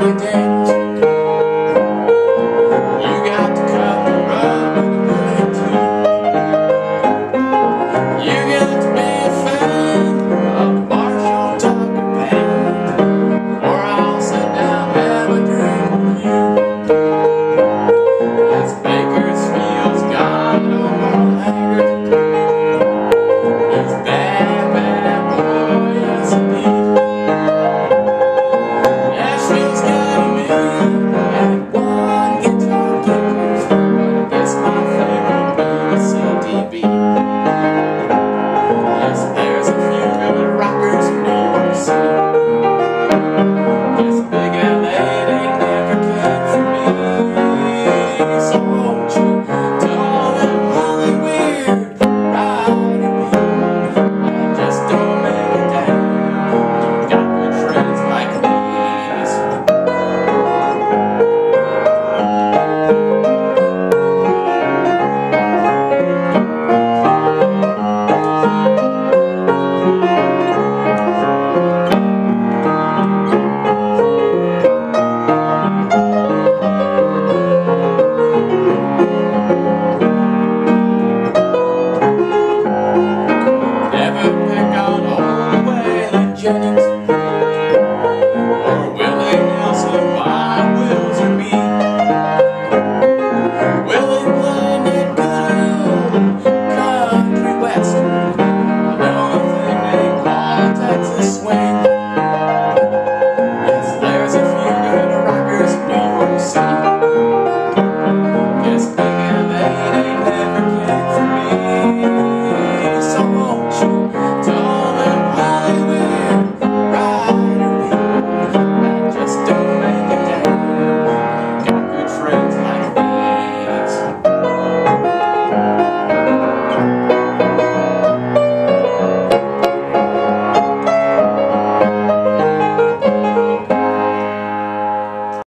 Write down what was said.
every day.